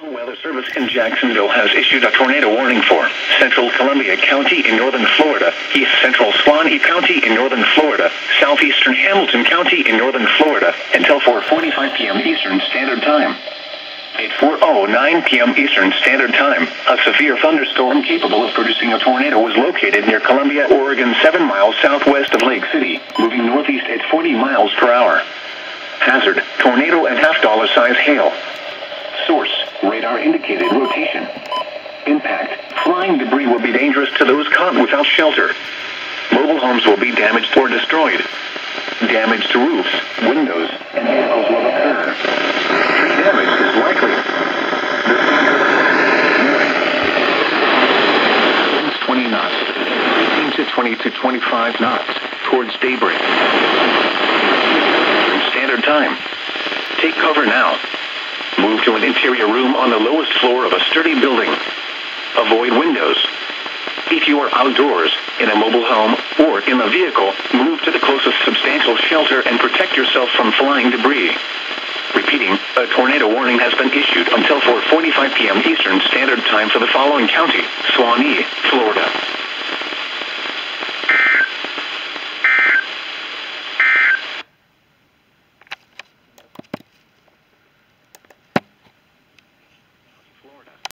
National Weather Service in Jacksonville has issued a tornado warning for central Columbia County in northern Florida, east central Suwannee County in northern Florida, southeastern Hamilton County in northern Florida until 4.45 p.m. Eastern Standard Time. At 4.09 p.m. Eastern Standard Time, a severe thunderstorm capable of producing a tornado was located near Columbia, Oregon, 7 miles southwest of Lake City, moving northeast at 40 miles per hour. Hazard, tornado and half dollar size hail. Source, radar indicated rotation. Impact, flying debris will be dangerous to those caught without shelter. Mobile homes will be damaged or destroyed. Damage to roofs, windows, and vehicles will occur. Damage is likely. Winds 20 knots, 15 to 20 to 25 knots, towards daybreak. Standard time. Take cover now. Move to an interior room on the lowest floor of a sturdy building. Avoid windows. If you are outdoors, in a mobile home, or in a vehicle, move to the closest substantial shelter and protect yourself from flying debris. Repeating, a tornado warning has been issued until 4.45 p.m. Eastern Standard Time for the following county, Suwannee, Florida.